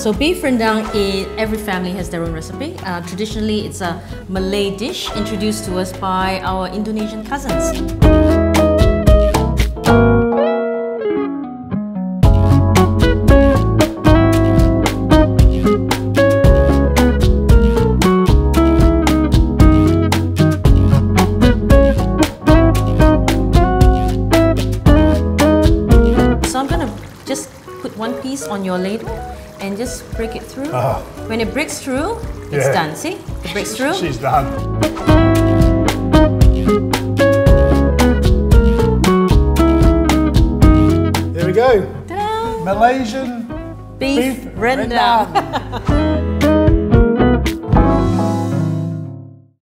So beef rendang, every family has their own recipe. Uh, traditionally, it's a Malay dish introduced to us by our Indonesian cousins. So I'm gonna just put one piece on your ladle and just break it through. Oh. When it breaks through, it's Yeah. done. See? It breaks through. She's done. There we go. Malaysian Beef, beef rendang. rendang.